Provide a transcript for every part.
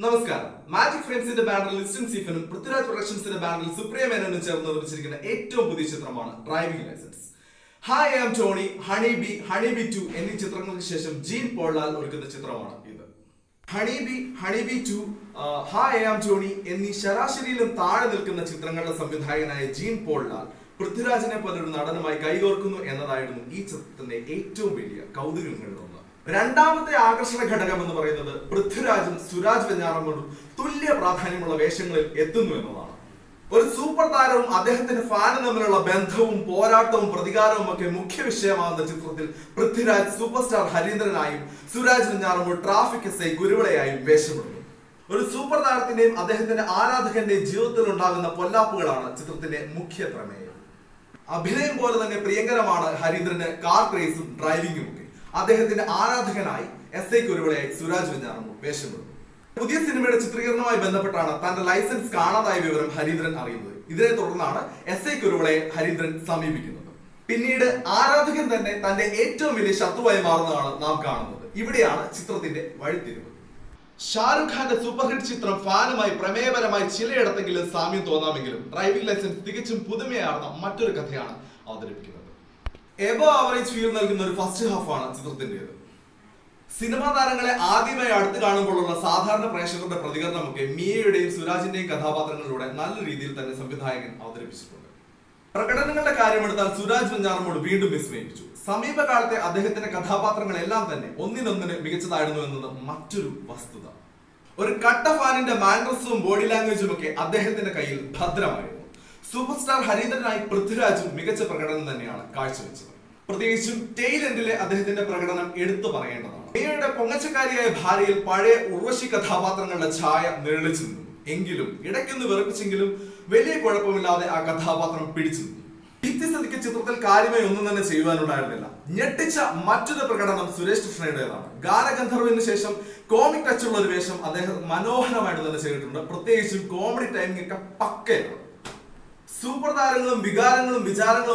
നമസ്കാരം. മാജിക് ഫ്രെയിംസിന്റെ ബാനറിൽ ലിസ്റ്റൻ സീഫനും പൃഥ്വിരാജ് പ്രൊഡക്ഷൻസിന്റെ ബാനറിൽ സുപ്രിയ മേനോനും ചേർന്ന് നിർമ്മിച്ചിരിക്കുന്ന ഏറ്റവും പുതിയ ചിത്രമാണ് driving licence hi am Tony honey bee honey bee two എന്നീ ചിത്രങ്ങൾക്ക് ശേഷം ജീൻ പോൾലാൽ ഒരുക്കുന്ന ചിത്രമാണ് ഇത്. Honey bee honey bee two hi am Tony എന്നീ ശരാശരിയിലും താഴെ നിൽക്കുന്ന ചിത്രങ്ങളുടെ സംവിധായകനായ ജീൻ പോൾലാൽ പൃഥ്വിരാജിനെ പോലൊരു നടനുമായി കൈകോർക്കുന്നു എന്നതായിരുന്നു ഈ ചിത്രത്തിന്റെ ഏറ്റവും വലിയ കൗതുകങ്ങളിലൊന്ന് രണ്ടാമത്തെ ആകർഷണ ഘടകം എന്ന് പറയുന്നത് പൃഥ്വിരാജും സുരാജ് വെഞ്ഞാറമ്മൂടും തുല്യ പ്രാധാന്യമുള്ള വേഷങ്ങളിൽ എത്തുന്നു എന്നതാണ്. ഒരു സൂപ്പർ താരവും അദ്ദേഹത്തിന്റെ ഫാനും തമ്മിലുള്ള ബന്ധവും പോരാട്ടവും പ്രതികാരവും ഒക്കെ മുഖ്യ വിഷയമാകുന്ന ചിത്രത്തിൽ Prithviraj super star ഹരീന്ദ്രനായും Suraj Venjaramoodu traffic S I ഗുരുവിളയായും വേഷമിടുന്നു. ഒരു സൂപ്പർ താരത്തിന്റെയും അദ്ദേഹത്തിന്റെ ആരാധകന്റെയും ജീവിതത്തിൽ ഉണ്ടാകുന്ന പൊല്ലാപ്പുകളാണ് ചിത്രത്തിന്റെ മുഖ്യ പ്രമേയം. അഭിനയം പോലെ തന്നെ പ്രിയങ്കരമാണ് ഹരീന്ദ്രന് കാർ റേസും ഡ്രൈവിംഗും അദ്ദേഹത്തിന്റെ ആരാധകനായി എസ് ഐ കുരുവിളയായി സുരാജ് വെഞ്ഞാറമ്മൂർ വേഷമിടുന്നു. പുതിയ സിനിമയുടെ ചിത്രീകരണവുമായി ബന്ധപ്പെട്ടാണ് തന്റെ ലൈസൻസ് കാണാതായ വിവരം ഹരീന്ദ്രൻ അറിയുന്നത്. ഇതിനെ തുടർന്നാണ് എസ് ഐ കുരുവിളയെ ഹരീന്ദ്രൻ സമീപിക്കുന്നത്. പിന്നീട് ആരാധകൻ തന്നെ തന്റെ ഏറ്റവും വലിയ ശത്രുവായി മാറുന്നതാണ് നാം കാണുന്നത്. ഇവിടെയാണ് ചിത്രത്തിന്റെ വഴിത്തിരിവ്. ഷാറുഖ് ഖാന്റെ സൂപ്പർ ഹിറ്റ് ചിത്രം ഫാനുമായി പ്രമേയപരമായി ചിലയിടത്തെങ്കിലും സാമ്യം തോന്നാമെങ്കിലും ഡ്രൈവിംഗ് ലൈസൻസ് തികച്ചും പുതുമയാർന്ന മറ്റൊരു കഥയാണ് അവതരിപ്പിക്കുന്നത്. എബോ ആവറേജ് ഫീൽ നൽകുന്ന ഒരു ഫസ്റ്റ് ഹാഫ് ആണ് ചിത്രത്തിന്റേത് സിനിമാ താരങ്ങളെ ആദ്യമായി അടുത്ത് കാണുമ്പോഴുള്ള സാധാരണ പ്രേക്ഷകരുടെ പ്രതികരണമൊക്കെ മിയയുടെയും സുരാജിന്റെയും കഥാപാത്രങ്ങളിലൂടെ നല്ല രീതിയിൽ തന്നെ സംവിധായകൻ അവതരിപ്പിച്ചിട്ടുണ്ട്. പ്രകടനങ്ങളുടെ കാര്യമെടുത്താൽ സുരാജ് വെഞ്ഞാറമ്മോട് വീണ്ടും വിസ്മയിപ്പിച്ചു. സമീപകാലത്തെ അദ്ദേഹത്തിന്റെ കഥാപാത്രങ്ങളെല്ലാം തന്നെ ഒന്നിനൊന്നിന് മികച്ചതായിരുന്നു എന്നത് മറ്റൊരു വസ്തുത. ഒരു കട്ട ഫാനിന്റെ മാൻഡ്രസും ബോഡി ലാംഗ്വേജും ഒക്കെ അദ്ദേഹത്തിന്റെ കയ്യിൽ ഭദ്രമായിരുന്നു. സൂപ്പർ സ്റ്റാർ ഹരീന്ദ്രനായി പൃഥ്വിരാജും മികച്ച പ്രകടനം തന്നെയാണ് കാഴ്ചവെച്ചത്. പ്രത്യേകിച്ചും ടെയിൽ എൻഡിലെ അദ്ദേഹത്തിന്റെ പ്രകടനം എടുത്തു പറയേണ്ടതാണ്. മേയുടെ പൊങ്ങച്ചക്കാരിയായ ഭാര്യയിൽ പഴയ ഉർവശി കഥാപാത്രങ്ങളുടെ ഛായ നിഴലിച്ചു നിന്നു. എങ്കിലും ഇടയ്ക്കൊന്ന് വെറുപ്പിച്ചെങ്കിലും വലിയ കുഴപ്പമില്ലാതെ ആ കഥാപാത്രം പിടിച്ചു നിന്നു. ചിത്രത്തിൽ കാര്യമായി ഒന്നും തന്നെ ചെയ്യുവാനുണ്ടായിരുന്നില്ല. ഞെട്ടിച്ച മറ്റൊരു പ്രകടനം സുരേഷ് കൃഷ്ണയുടേതാണ്. ഗാനഗന്ധർവിന് ശേഷം കോമിക് ടച്ചുള്ള ഒരു വേഷം അദ്ദേഹം മനോഹരമായിട്ട് തന്നെ ചെയ്തിട്ടുണ്ട്. പ്രത്യേകിച്ചും കോമഡി ടൈമിംഗ് ഒക്കെ പക്കയാണ്. സൂപ്പർ താരങ്ങളും വികാരങ്ങളും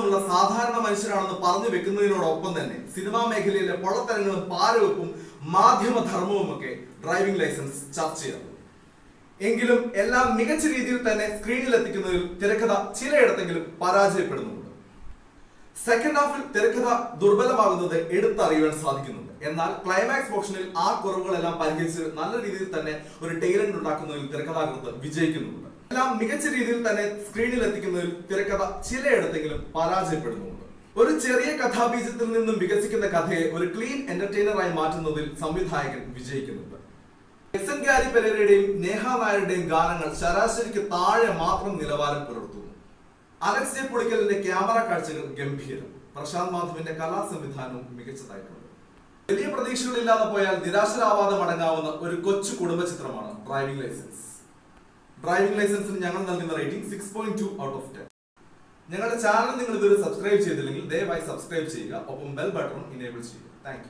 ഉള്ള സാധാരണ മനുഷ്യരാണെന്ന് പറഞ്ഞു വെക്കുന്നതിനോടൊപ്പം തന്നെ സിനിമാ മേഖലയിലെ പൊള്ളത്തരങ്ങളും പാരവെപ്പും മാധ്യമധർമ്മവും ഒക്കെ ഡ്രൈവിംഗ് ലൈസൻസ് ചർച്ച ചെയ്യുന്നു. എങ്കിലും എല്ലാം മികച്ച രീതിയിൽ തന്നെ സ്ക്രീനിൽ എത്തിക്കുന്നതിൽ തിരക്കഥ ചിലയിടത്തെങ്കിലും പരാജയപ്പെടുന്നുണ്ട്. സെക്കൻഡ് ഹാഫിൽ തിരക്കഥ ദുർബലമാകുന്നത് എടുത്തറിയുവാൻ സാധിക്കുന്നുണ്ട്. എന്നാൽ ക്ലൈമാക്സ് പോർഷനിൽ ആ കുറവുകളെല്ലാം പരിഹരിച്ച് നല്ല രീതിയിൽ തന്നെ ഒരു ടൈലന്റ് ഉണ്ടാക്കുന്നതിൽ തിരക്കഥാകൃത്ത് വിജയിക്കുന്നുണ്ട് എല്ലാം മികച്ച രീതിയിൽ തന്നെ സ്ക്രീനിൽ എത്തിക്കുന്നതിൽ തിരക്കഥ ചിലയിടത്തെങ്കിലും പരാജയപ്പെടുന്നുണ്ട്. ഒരു ചെറിയ കഥാബീജത്തിൽ നിന്നും വികസിക്കുന്ന കഥയെ ഒരു ക്ലീൻ എന്റർടൈനറായി മാറ്റുന്നതിൽ സംവിധായകൻ വിജയിക്കുന്നുണ്ട്. എസ് എൻ ഗാരി പെരേരയുടെയും നേഹ നായരുടെയും ഗാനങ്ങൾ ശരാശരിക്ക് താഴെ മാത്രം നിലവാരം പുലർത്തുന്നു. അലക്സ് ജെ പുളിക്കലിന്റെ ക്യാമറ കാഴ്ചകൾ ഗംഭീരം. പ്രശാന്ത് മാധവിന്റെ കലാ സംവിധാനവും മികച്ചതായിട്ടുണ്ട്. വലിയ പ്രതീക്ഷകളില്ലാതെ പോയാൽ നിരാശരാവാതെ മടങ്ങാവുന്ന ഒരു കൊച്ചു കുടുംബ ചിത്രമാണ് ഡ്രൈവിംഗ് ലൈസൻസ് ഡ്രൈവിംഗ് ലൈസൻസിന് ഞങ്ങൾ നൽകുന്ന rating six point two out of ten ഞങ്ങളുടെ ചാനൽ നിങ്ങൾ ഇതുവരെ സബ്സ്ക്രൈബ് ചെയ്തില്ലെങ്കിൽ ദയവായി സബ്സ്ക്രൈബ് ചെയ്യുക. ഒപ്പം ബെൽ ബട്ടൺ ഇനേബിൾ ചെയ്യുക. താങ്ക്